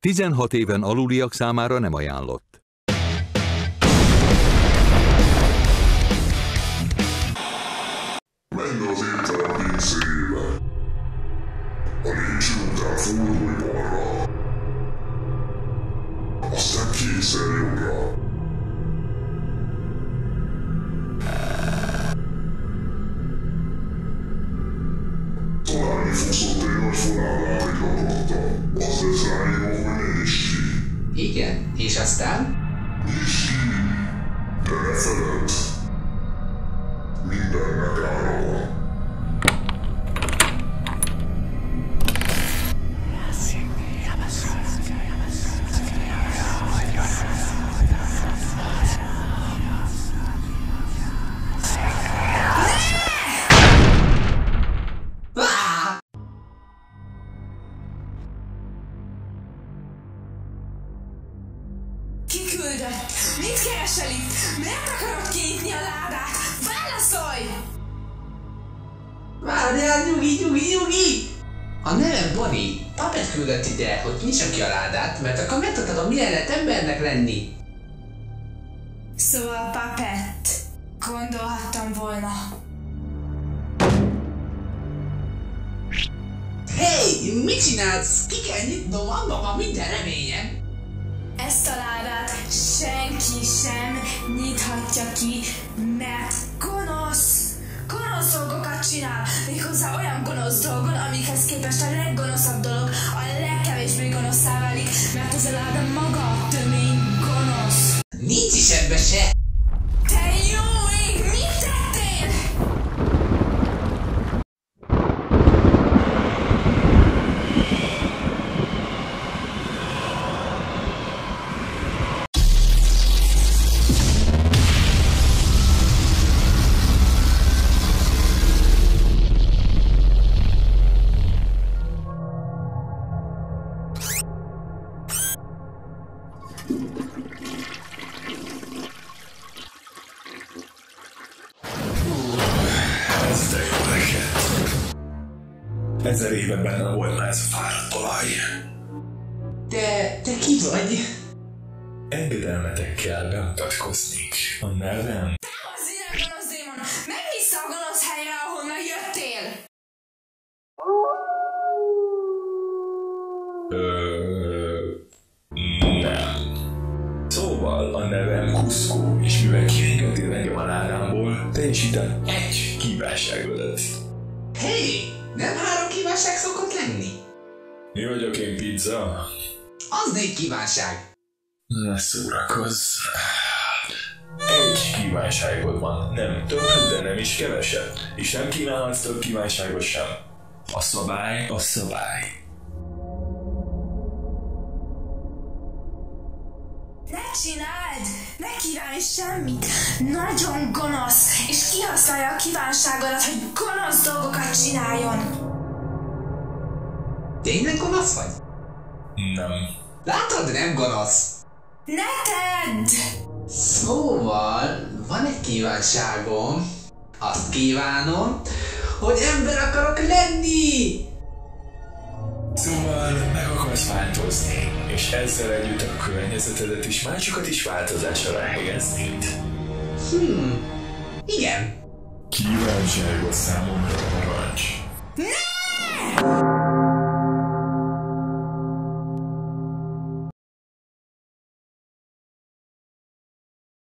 16 éven aluliak számára nem ajánlott. Menj az étterem pincéjébe. A lépcső után fordulj balra. Aztán kétszer jobbra. Találni fogsz ott egy nagy fonállál egy. Az lesz ráírva, hogy ne. Igen, és aztán? Nyisd ki! Kiküldött! Mit keresel itt? Miért akarod kinyitni a ládát? Válaszolj! Várjál, nyugi, nyugi, nyugi! A nevem Bonnie. Papet küldött ide, hogy nyissam ki a ládát, mert akkor megtudhatom, milyen lehet embernek lenni. Szóval Papett. Gondolhattam volna. Hey, mit csinálsz? Ki kell nyitnom, annak van minden reményem. Ezt senki sem nyithatja ki, mert gonosz! Gonosz dolgokat csinál, méghozzá olyan gonosz dolgot, amikhez képest a leggonoszabb dolog a legkevésbé gonoszá válik, mert ez a láda maga tömény gonosz. Nincs is ebbe se. Ezer éve benne volna ez a fáradt olaj. Te, te ki vagy? Engedelmetekkel bemutatkoznék. A nevem Az ilyen gonosz démon, menj vissza a gonosz helyre, ahonnan jöttél! Ö... Nem. Szóval a nevem Kuszkó, és mivel kiengedtél engem a ládámból, teljesítem egy kívánságodat. Hey, nem három kívánság szokott lenni? Mi vagyok én pizza? Az négy kívánság. Ne szórakozz. Egy kívánságod van, nem több, de nem is kevesebb. És nem kívánhatsz több kívánságot sem. A szabály a szabály. Ne csináld! Ne kívánj semmit! Nagyon gonosz! És kihasználja a kívánságodat, hogy gonosz dolgokat csináljon! Tényleg gonosz vagy? Nem. Látod, nem gonosz. Ne tedd! Szóval, van egy kívánságom. Azt kívánom, hogy ember akarok lenni! Szóval meg akarsz változni, és ezzel együtt a környezetedet is másokat is változásra helyeznéd. Hmm, igen. Kívánságod számomra parancs. Ne!